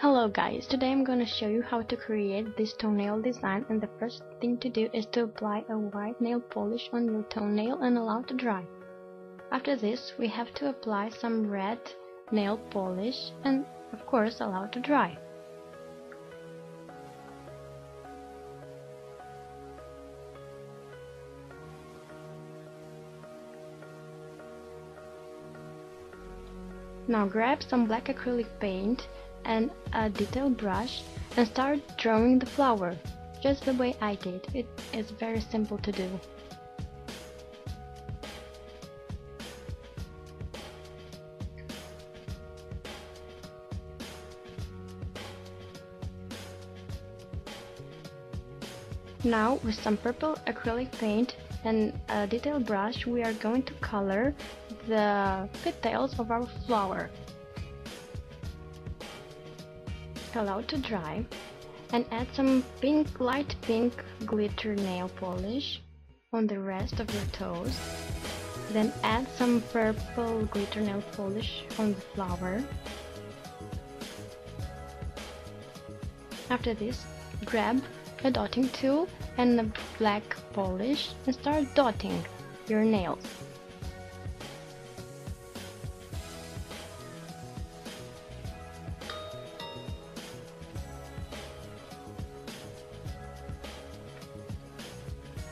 Hello guys, today I'm gonna show you how to create this toenail design and the first thing to do is to apply a white nail polish on your toenail and allow to dry. After this we have to apply some red nail polish and of course allow to dry. Now grab some black acrylic paint and a detail brush and start drawing the flower, just the way I did. It is very simple to do. Now with some purple acrylic paint and a detail brush we are going to color the petals of our flower. Allow to dry and add some pink, light pink glitter nail polish on the rest of your toes. Then add some purple glitter nail polish on the flower. After this, grab a dotting tool and a black polish and start dotting your nails.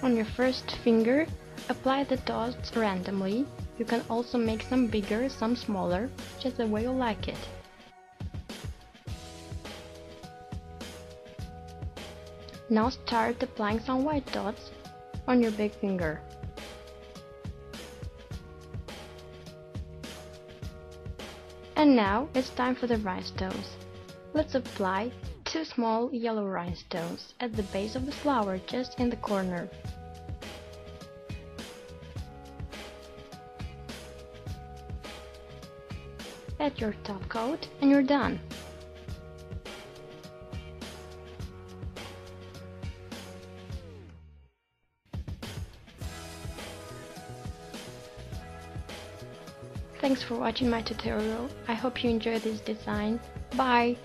On your first finger, apply the dots randomly. You can also make some bigger, some smaller, just the way you like it. Now start applying some white dots on your big finger. And now it's time for the rhinestones. Let's apply two small yellow rhinestones at the base of the flower just in the corner. Add your top coat and you're done. Thanks for watching my tutorial. I hope you enjoyed this design. Bye!